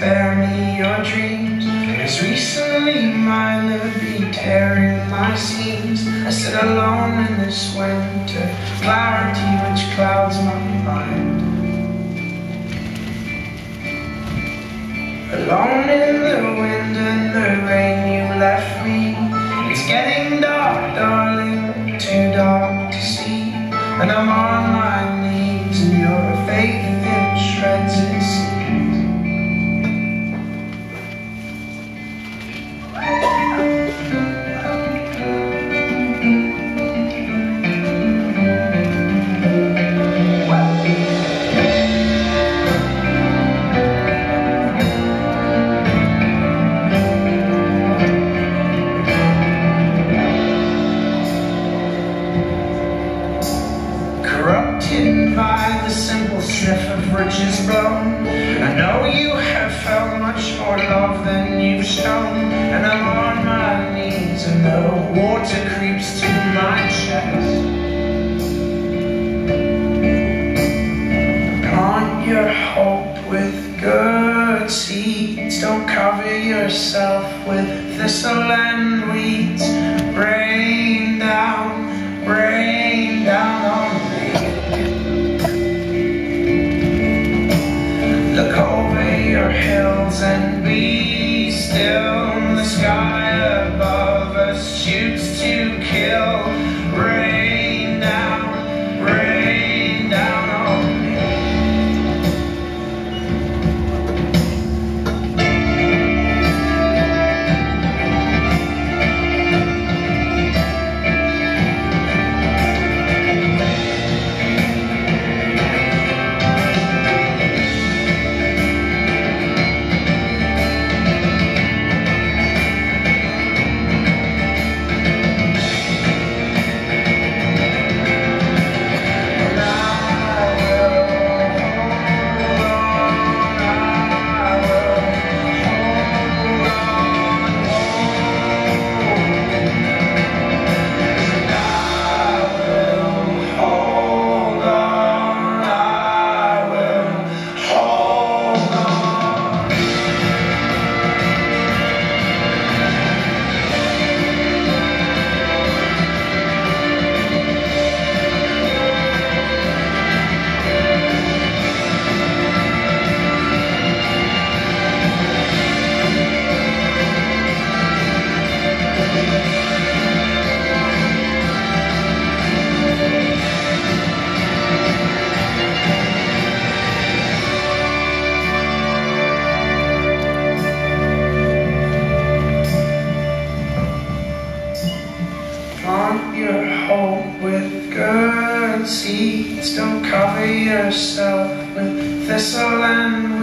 my dreams. Cause recently mine have been tearing my seams. I sit alone in this winter, clarity which clouds my mind. Alone in the wind and the rain, you left me. It's getting dark, darling, too dark to see. And I'm on my riches blown. I know you have felt much more love than you've shown. And I'm on my knees and the water creeps to my chest. Plant your hope with good seeds. Don't cover yourself with thistle and weeds. Rain down, Your hope with good seeds. Don't cover yourself with thistle and